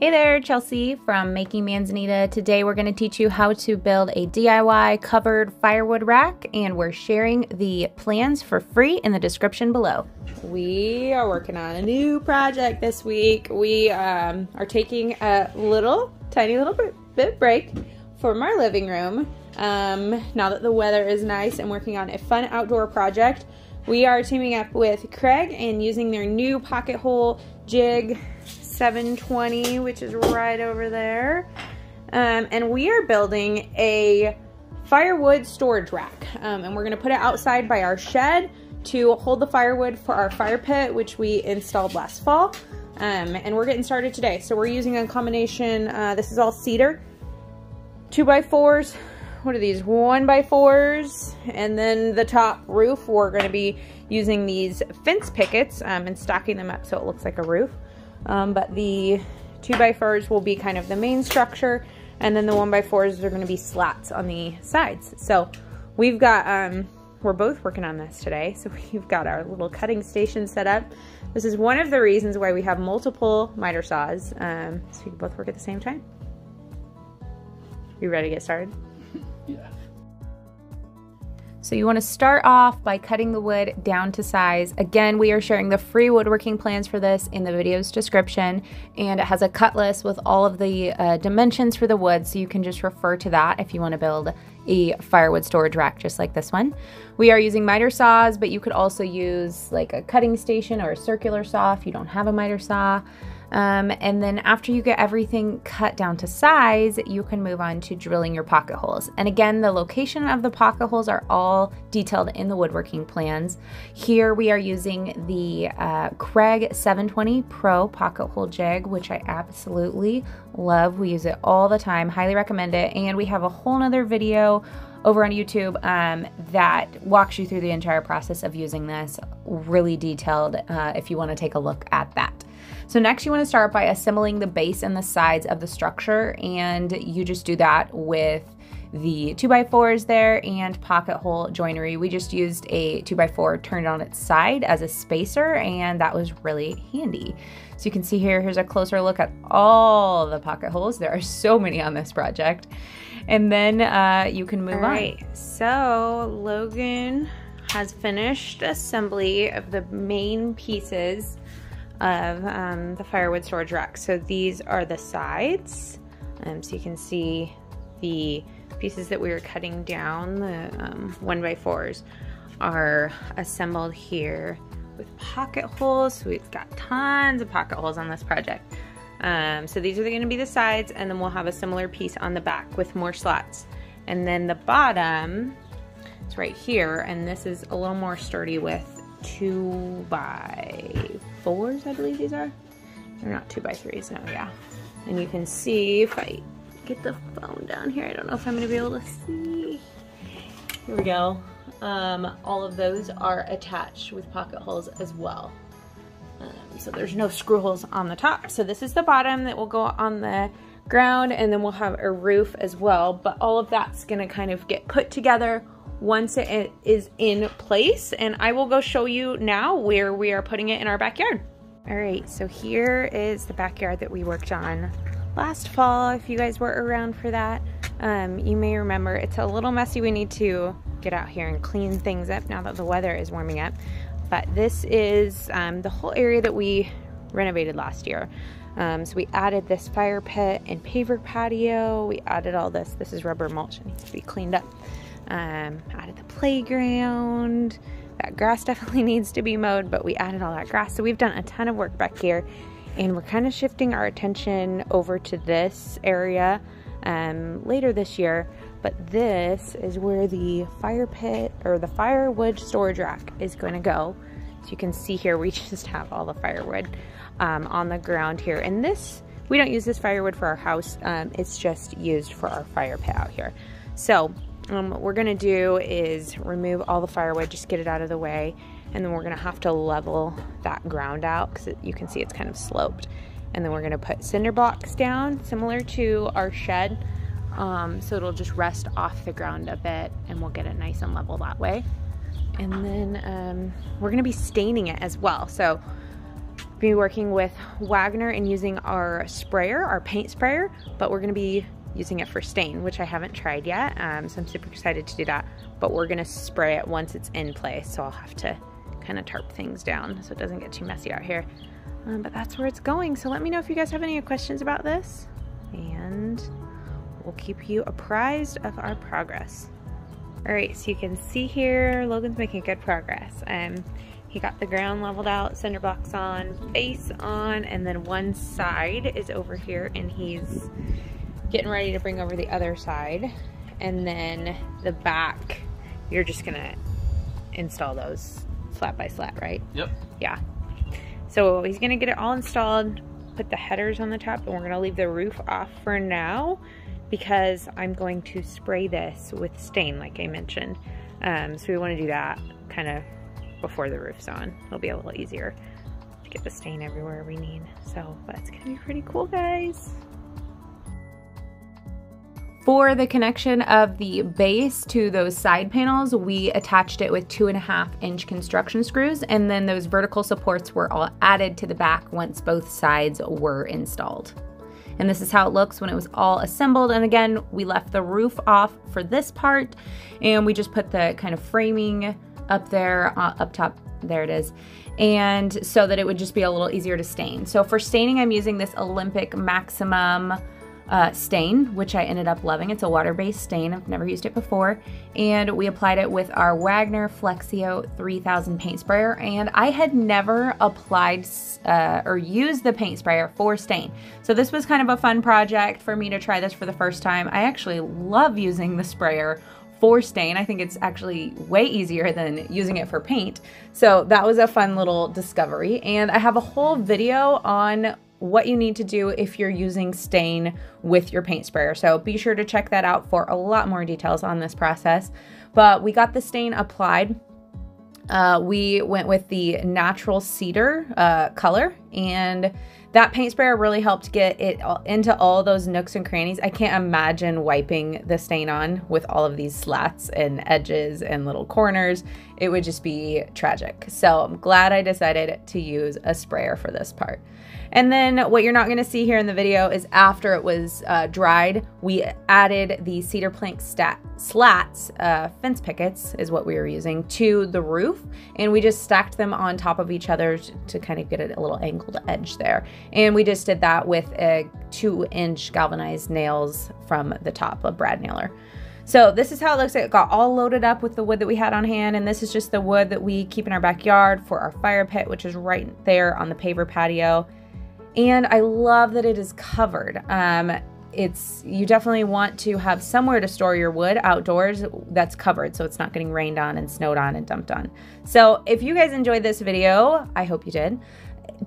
Hey there, Chelsea from Making Manzanita. Today we're going to teach you how to build a DIY covered firewood rack and we're sharing the plans for free in the description below. We are working on a new project this week. We um, are taking a little, tiny little bit break from our living room. Um, now that the weather is nice and working on a fun outdoor project, we are teaming up with Kreg and using their new pocket hole jig 720, which is right over there. Um, and we are building a firewood storage rack. Um, and we're gonna put it outside by our shed to hold the firewood for our fire pit, which we installed last fall. Um, and we're getting started today. So we're using a combination, uh, this is all cedar, two by fours, what are these, one by fours, and then the top roof, we're gonna be using these fence pickets um, and stacking them up so it looks like a roof. Um, but the two by fours will be kind of the main structure and then the one by fours are going to be slats on the sides. So we've got, um, we're both working on this today. So we've got our little cutting station set up. This is one of the reasons why we have multiple miter saws, um, so we can both work at the same time. You ready to get started? yeah. So you wanna start off by cutting the wood down to size. Again, we are sharing the free woodworking plans for this in the video's description, and it has a cut list with all of the uh, dimensions for the wood, so you can just refer to that if you wanna build a firewood storage rack just like this one. We are using miter saws, but you could also use like a cutting station or a circular saw if you don't have a miter saw. Um, and then after you get everything cut down to size, you can move on to drilling your pocket holes. And again, the location of the pocket holes are all detailed in the woodworking plans. Here we are using the uh, Kreg 720 Pro pocket hole jig, which I absolutely love. We use it all the time, highly recommend it. And we have a whole nother video over on YouTube um, that walks you through the entire process of using this, really detailed uh, if you want to take a look at that. So next you want to start by assembling the base and the sides of the structure and you just do that with the 2x4s there and pocket hole joinery. We just used a 2x4 turned on its side as a spacer and that was really handy. So you can see here, here's a closer look at all the pocket holes. There are so many on this project. And then uh, you can move all right. on. So Logan has finished assembly of the main pieces of um, the firewood storage rack. So these are the sides. Um, so you can see the pieces that we were cutting down, the um, one by fours, are assembled here with pocket holes. So we've got tons of pocket holes on this project. Um, so these are going to be the sides, and then we'll have a similar piece on the back with more slots. And then the bottom is right here, and this is a little more sturdy with two by fours, I believe these are. They're not two by threes, no, yeah. And you can see if I get the phone down here, I don't know if I'm gonna be able to see. Here we go. Um, all of those are attached with pocket holes as well. Um, so there's no screw holes on the top. So this is the bottom that will go on the ground and then we'll have a roof as well. But all of that's gonna kind of get put together once it is in place and I will go show you now where we are putting it in our backyard. All right, so here is the backyard that we worked on last fall. If you guys were around for that, um, you may remember it's a little messy. We need to get out here and clean things up now that the weather is warming up. But this is um, the whole area that we renovated last year. Um, so we added this fire pit and paver patio. We added all this. This is rubber mulch. It needs to be cleaned up um, added the playground. That grass definitely needs to be mowed, but we added all that grass. So we've done a ton of work back here and we're kind of shifting our attention over to this area um, later this year. But this is where the fire pit or the firewood storage rack is going to go. So you can see here, we just have all the firewood um, on the ground here. And this, we don't use this firewood for our house. Um, it's just used for our fire pit out here. So um, what we're gonna do is remove all the firewood, just get it out of the way, and then we're gonna have to level that ground out because you can see it's kind of sloped. And then we're gonna put cinder blocks down, similar to our shed, um, so it'll just rest off the ground a bit and we'll get it nice and level that way. And then um, we're gonna be staining it as well. So be working with Wagner and using our sprayer, our paint sprayer, but we're gonna be using it for stain, which I haven't tried yet. Um, so I'm super excited to do that, but we're gonna spray it once it's in place. So I'll have to kind of tarp things down so it doesn't get too messy out here. Um, but that's where it's going. So let me know if you guys have any questions about this and we'll keep you apprised of our progress. All right, so you can see here, Logan's making good progress. Um, he got the ground leveled out, cinder blocks on, base on, and then one side is over here and he's getting ready to bring over the other side. And then the back, you're just gonna install those slat by slat, right? Yep. Yeah. So he's gonna get it all installed, put the headers on the top, and we're gonna leave the roof off for now because I'm going to spray this with stain, like I mentioned. Um, so we wanna do that kind of before the roof's on. It'll be a little easier to get the stain everywhere we need. So that's gonna be pretty cool, guys. For the connection of the base to those side panels, we attached it with two and a half inch construction screws and then those vertical supports were all added to the back once both sides were installed. And this is how it looks when it was all assembled. And again, we left the roof off for this part and we just put the kind of framing up there, uh, up top, there it is. And so that it would just be a little easier to stain. So for staining, I'm using this Olympic Maximum uh, stain, which I ended up loving. It's a water-based stain. I've never used it before. And we applied it with our Wagner Flexio 3000 paint sprayer. And I had never applied uh, or used the paint sprayer for stain. So this was kind of a fun project for me to try this for the first time. I actually love using the sprayer for stain. I think it's actually way easier than using it for paint. So that was a fun little discovery. And I have a whole video on what you need to do if you're using stain with your paint sprayer. So be sure to check that out for a lot more details on this process. But we got the stain applied. Uh, we went with the natural cedar uh, color and that paint sprayer really helped get it into all those nooks and crannies. I can't imagine wiping the stain on with all of these slats and edges and little corners. It would just be tragic. So I'm glad I decided to use a sprayer for this part. And then what you're not going to see here in the video is after it was uh, dried, we added the cedar plank stat slats, uh, fence pickets is what we were using, to the roof. And we just stacked them on top of each other to kind of get a little angled edge there. And we just did that with a two inch galvanized nails from the top of brad nailer. So this is how it looks. It got all loaded up with the wood that we had on hand. And this is just the wood that we keep in our backyard for our fire pit, which is right there on the paver patio. And I love that it is covered. Um, it's you definitely want to have somewhere to store your wood outdoors that's covered so it's not getting rained on and snowed on and dumped on. So if you guys enjoyed this video, I hope you did.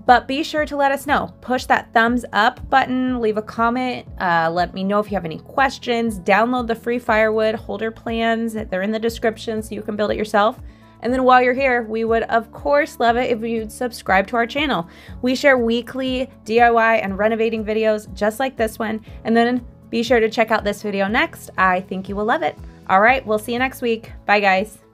But be sure to let us know. Push that thumbs up button, leave a comment, uh, let me know if you have any questions. Download the free firewood holder plans. They're in the description so you can build it yourself. And then while you're here, we would of course love it if you'd subscribe to our channel. We share weekly DIY and renovating videos just like this one. And then be sure to check out this video next. I think you will love it. All right, we'll see you next week. Bye guys.